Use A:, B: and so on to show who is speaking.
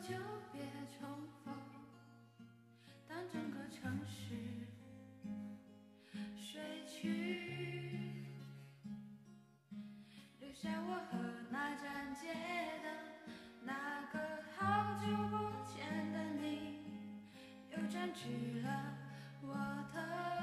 A: 就别重逢。当整个城市睡去，留下我和那盏街灯，那个好久不见的你，又占据了我的。